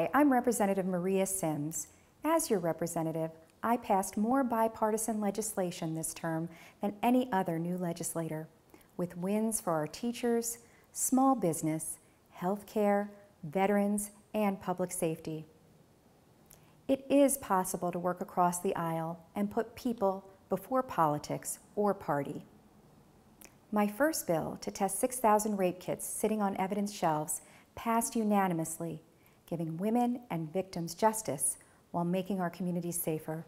Hi, I'm Representative Maria Syms. As your representative, I passed more bipartisan legislation this term than any other new legislator, with wins for our teachers, small business, healthcare, veterans, and public safety. It is possible to work across the aisle and put people before politics or party. My first bill to test 6,000 rape kits sitting on evidence shelves passed unanimously, giving women and victims justice while making our communities safer.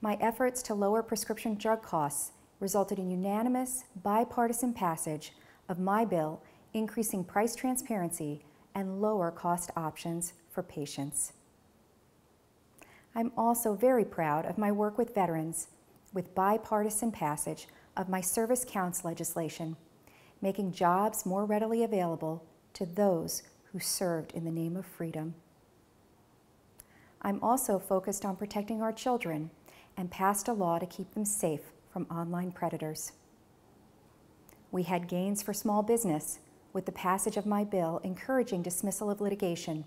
My efforts to lower prescription drug costs resulted in unanimous bipartisan passage of my bill increasing price transparency and lower cost options for patients. I'm also very proud of my work with veterans with bipartisan passage of my service counts legislation, making jobs more readily available to those who served in the name of freedom. I'm also focused on protecting our children and passed a law to keep them safe from online predators. We had gains for small business with the passage of my bill encouraging dismissal of litigation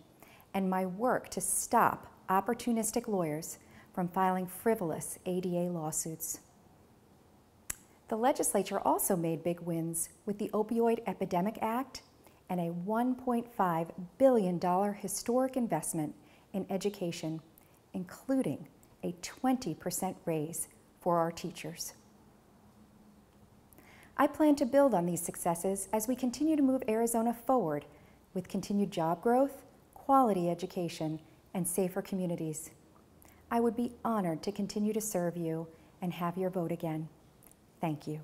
and my work to stop opportunistic lawyers from filing frivolous ADA lawsuits. The legislature also made big wins with the Opioid Epidemic Act and a $1.5 billion historic investment in education, including a 20% raise for our teachers. I plan to build on these successes as we continue to move Arizona forward with continued job growth, quality education, and safer communities. I would be honored to continue to serve you and have your vote again. Thank you.